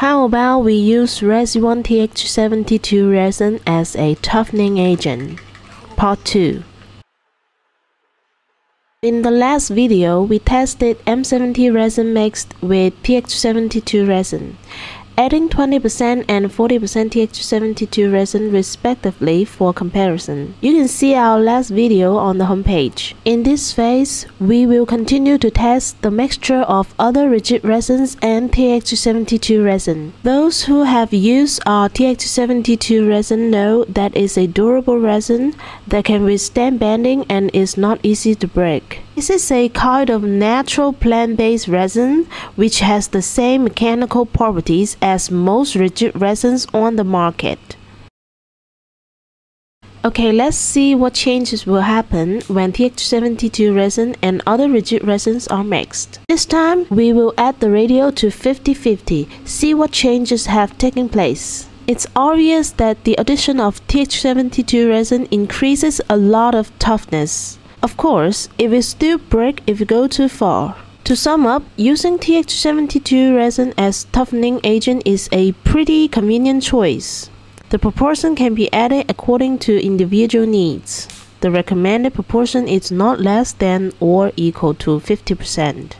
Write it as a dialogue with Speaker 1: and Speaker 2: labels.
Speaker 1: How about we use Resione TH72 resin as a toughening agent? Part 2 In the last video, we tested M70 resin mixed with TH72 resin adding 20% and 40% TH72 resin respectively for comparison. You can see our last video on the homepage. In this phase, we will continue to test the mixture of other rigid resins and TH72 resin. Those who have used our TH72 resin know that it's a durable resin that can withstand bending and is not easy to break. This is a kind of natural plant-based resin which has the same mechanical properties as most rigid resins on the market. Okay, let's see what changes will happen when TH72 resin and other rigid resins are mixed. This time, we will add the ratio to 50-50, see what changes have taken place. It's obvious that the addition of TH72 resin increases a lot of toughness. Of course, it will still break if you go too far. To sum up, using TH72 resin as toughening agent is a pretty convenient choice. The proportion can be added according to individual needs. The recommended proportion is not less than or equal to 50%.